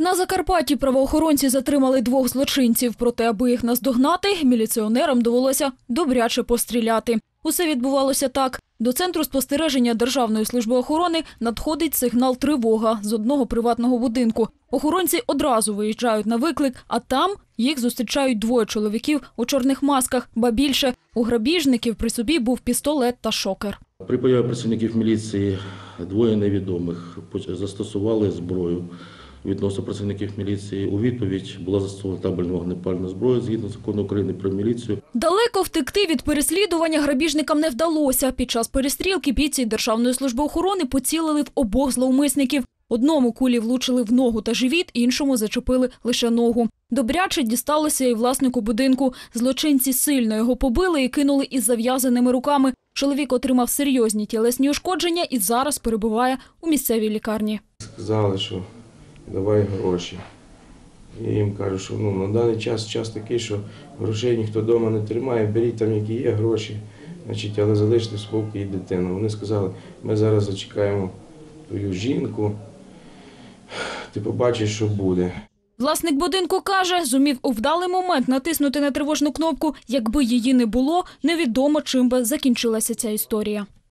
На Закарпатті правоохоронці затримали двох злочинців. Проте, аби їх наздогнати, міліціонерам довелося добряче постріляти. Усе відбувалося так. До центру спостереження Державної служби охорони надходить сигнал тривога з одного приватного будинку. Охоронці одразу виїжджають на виклик, а там їх зустрічають двоє чоловіків у чорних масках. Ба більше у грабіжників при собі був пістолет та шокер. При появі працівників міліції двоє невідомих застосували зброю відносно працівників міліції. У відповідь була застосована табельна вогнепальна зброя згідно закону України про міліцію. Далеко втекти від переслідування грабіжникам не вдалося. Під час перестрілки бійці Державної служби охорони поцілили в обох зловмисників. Одному кулі влучили в ногу та живіт, іншому зачепили лише ногу. Добряче дісталося і власнику будинку. Злочинці сильно його побили і кинули із зав'язаними руками. Чоловік отримав серйозні тілесні ушкодження і зараз перебуває у місцевій лікарні. сказали, що давай гроші. Я їм кажу, що ну, на даний час час такий, що грошей ніхто вдома не тримає, беріть там, які є гроші, значить, але залиште в спокій дитину. Вони сказали, ми зараз зачекаємо твою жінку, ти побачиш, що буде. Власник будинку каже, зумів у вдалий момент натиснути на тривожну кнопку. Якби її не було, невідомо чим би закінчилася ця історія.